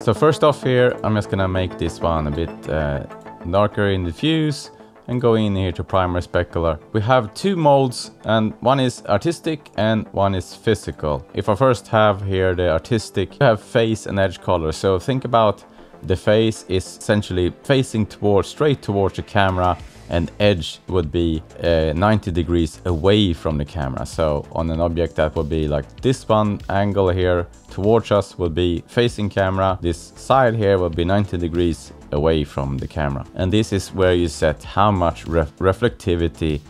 So first off here, I'm just gonna make this one a bit uh, darker in the diffuse and go in here to primary specular. We have two modes and one is artistic and one is physical. If I first have here the artistic, you have face and edge color. So think about the face is essentially facing towards, straight towards the camera and edge would be uh, 90 degrees away from the camera. So on an object that would be like this one angle here towards us would be facing camera. This side here will be 90 degrees away from the camera. And this is where you set how much ref reflectivity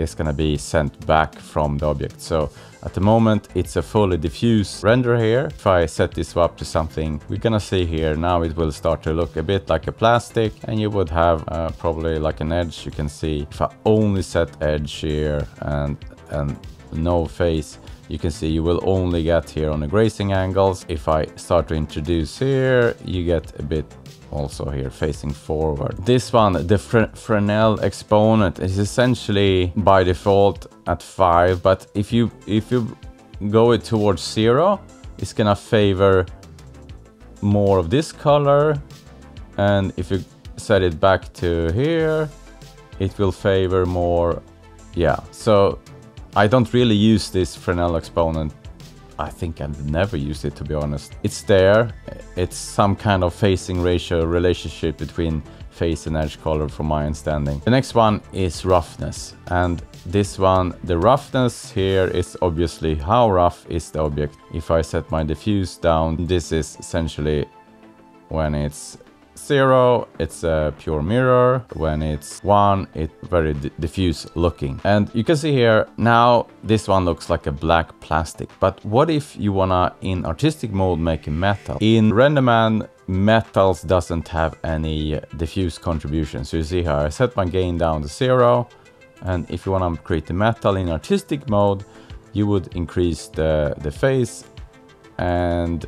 is going to be sent back from the object. So at the moment, it's a fully diffuse render here. If I set this up to something, we're gonna see here, now it will start to look a bit like a plastic and you would have uh, probably like an edge. You can see if I only set edge here and, and no face, you can see you will only get here on the grazing angles. If I start to introduce here, you get a bit also here facing forward. This one, the Fresnel exponent is essentially by default at 5, but if you if you go it towards 0, it's gonna favor more of this color and if you set it back to here, it will favor more, yeah. So I don't really use this Fresnel exponent I think I've never used it to be honest. It's there. It's some kind of facing ratio relationship between face and edge color from my understanding. The next one is roughness. And this one, the roughness here is obviously how rough is the object. If I set my diffuse down, this is essentially when it's zero, it's a pure mirror. When it's one, it's very diffuse looking. And you can see here, now this one looks like a black plastic. But what if you wanna, in artistic mode, make a metal? In RenderMan, metals doesn't have any diffuse contribution. So you see here, I set my gain down to zero. And if you wanna create a metal in artistic mode, you would increase the, the face and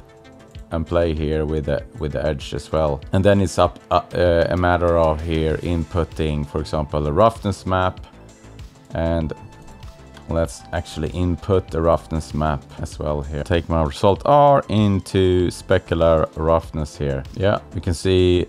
and play here with the with the edge as well. And then it's up uh, uh, a matter of here inputting, for example, a roughness map. And let's actually input the roughness map as well here. Take my result R into specular roughness here. Yeah, you can see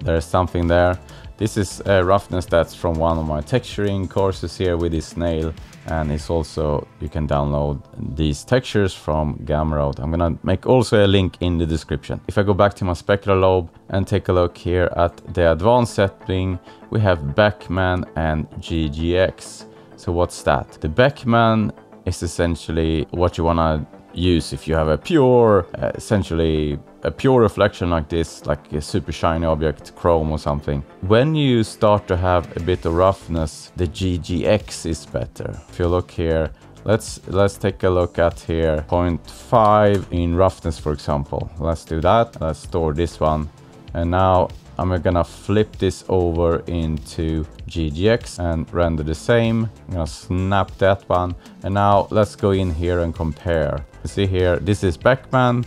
there's something there. This is a roughness that's from one of my texturing courses here with this nail and it's also you can download these textures from Gumroad. I'm gonna make also a link in the description. If I go back to my specular lobe and take a look here at the advanced setting, we have Beckmann and GGX. So what's that? The Beckmann is essentially what you wanna use if you have a pure, uh, essentially a pure reflection like this, like a super shiny object, chrome or something. When you start to have a bit of roughness, the GGX is better. If you look here, let's let's take a look at here 0.5 in roughness for example let's do that let's store this one and now I'm gonna flip this over into GGX and render the same. I'm gonna snap that one. And now let's go in here and compare. See here, this is Beckmann,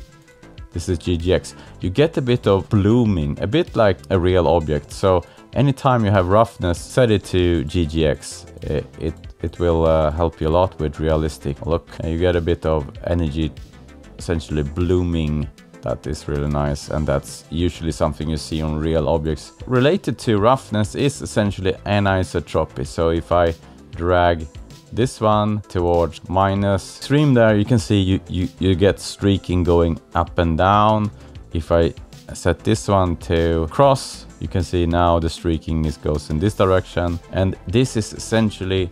this is GGX. You get a bit of blooming, a bit like a real object. So anytime you have roughness, set it to GGX. It, it, it will uh, help you a lot with realistic look. You get a bit of energy, essentially blooming that is really nice and that's usually something you see on real objects. Related to roughness is essentially anisotropy. So if I drag this one towards minus stream there, you can see you, you, you get streaking going up and down. If I set this one to cross, you can see now the streaking is goes in this direction. And this is essentially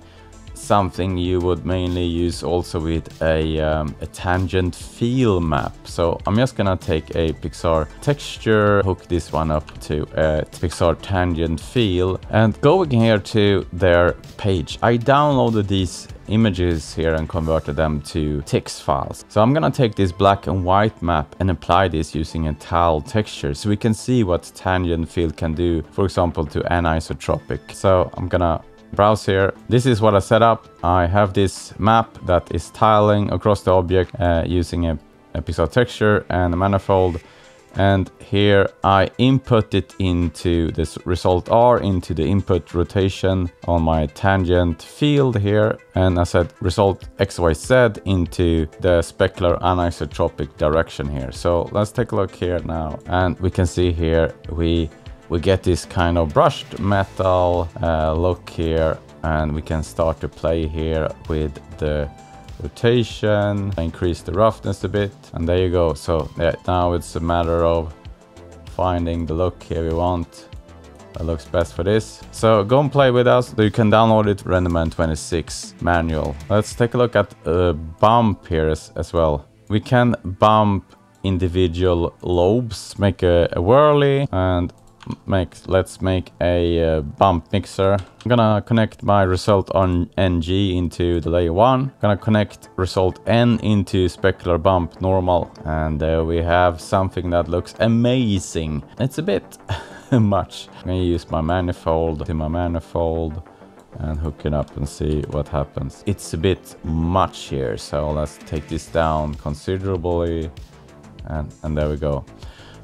something you would mainly use also with a, um, a tangent field map. So I'm just gonna take a Pixar texture, hook this one up to a Pixar tangent field and going here to their page. I downloaded these images here and converted them to text files. So I'm gonna take this black and white map and apply this using a tile texture so we can see what tangent field can do, for example, to anisotropic. So I'm gonna browse here. This is what I set up. I have this map that is tiling across the object uh, using a, a Pixar texture and a manifold. And here I input it into this result R into the input rotation on my tangent field here. And I said result XYZ into the specular anisotropic direction here. So let's take a look here now. And we can see here we we get this kind of brushed metal uh, look here and we can start to play here with the rotation, increase the roughness a bit, and there you go. So yeah, now it's a matter of finding the look here we want that looks best for this. So go and play with us. You can download it, RenderMan 26 manual. Let's take a look at a bump here as, as well. We can bump individual lobes, make a, a Worley and make let's make a uh, bump mixer. I'm gonna connect my result on NG into the layer 1. I'm gonna connect result N into specular bump normal and uh, we have something that looks amazing. It's a bit much. I'm gonna use my manifold to my manifold and hook it up and see what happens. It's a bit much here so let's take this down considerably and, and there we go.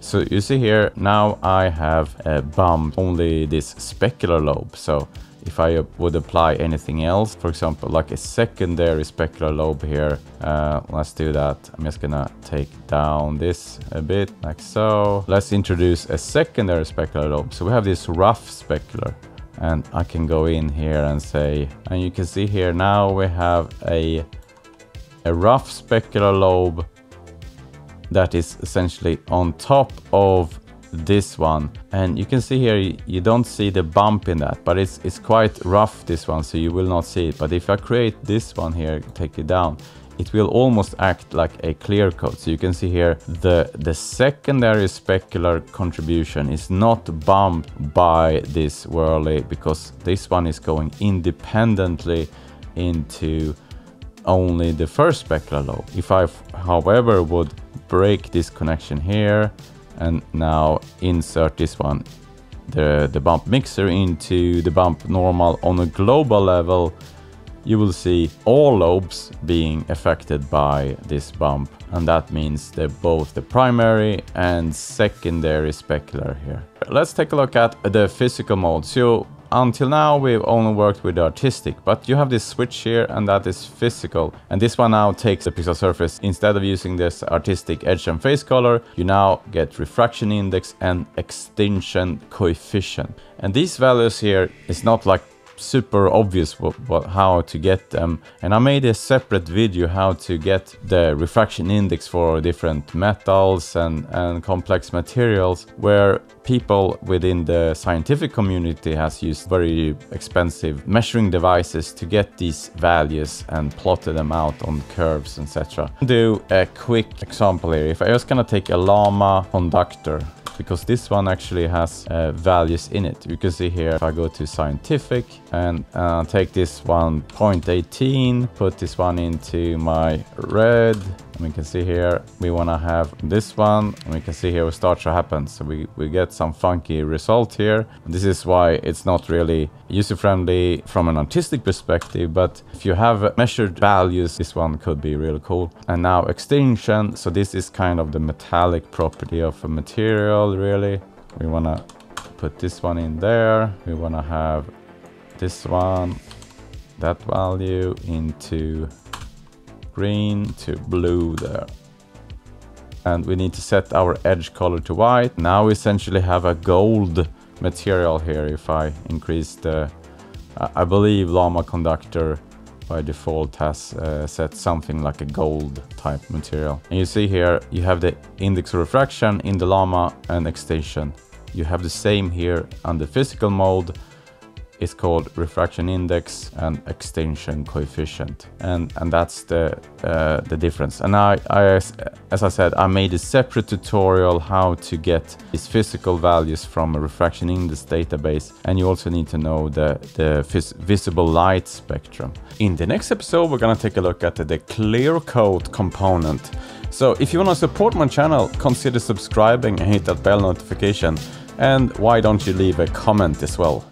So you see here, now I have a bump only this specular lobe. So if I would apply anything else, for example, like a secondary specular lobe here, uh, let's do that. I'm just gonna take down this a bit, like so. Let's introduce a secondary specular lobe. So we have this rough specular and I can go in here and say, and you can see here now we have a, a rough specular lobe that is essentially on top of this one. And you can see here you don't see the bump in that but it's it's quite rough this one so you will not see it. But if I create this one here take it down it will almost act like a clear coat. So you can see here the the secondary specular contribution is not bumped by this Worley because this one is going independently into only the first specular lobe. If I however would break this connection here and now insert this one the the bump mixer into the bump normal on a global level you will see all lobes being affected by this bump and that means they're both the primary and secondary specular here. Let's take a look at the physical mode. So until now, we've only worked with artistic, but you have this switch here and that is physical. And this one now takes the pixel surface. Instead of using this artistic edge and face color, you now get refraction index and extinction coefficient. And these values here is not like super obvious what, what, how to get them and I made a separate video how to get the refraction index for different metals and, and complex materials where people within the scientific community has used very expensive measuring devices to get these values and plotted them out on curves etc. Do a quick example here. If I was gonna take a LamaConductor because this one actually has uh, values in it. You can see here if I go to scientific and uh, take this one 0.18, put this one into my red. We can see here we want to have this one and we can see here what starts to happen. So we, we get some funky result here. This is why it's not really user-friendly from an artistic perspective, but if you have measured values, this one could be really cool. And now extinction. So this is kind of the metallic property of a material, really. We want to put this one in there. We want to have this one, that value into green to blue there. And we need to set our edge color to white. Now we essentially have a gold material here if I increase the... I believe LamaConductor by default has uh, set something like a gold type material. And you see here, you have the index refraction in the Llama and extinction. You have the same here on the physical mode is called refraction index and extinction coefficient. And and that's the uh, the difference. And I, I as I said I made a separate tutorial how to get these physical values from a refraction index database. And you also need to know the the visible light spectrum. In the next episode we're gonna take a look at the, the clear coat component. So if you want to support my channel consider subscribing and hit that bell notification. And why don't you leave a comment as well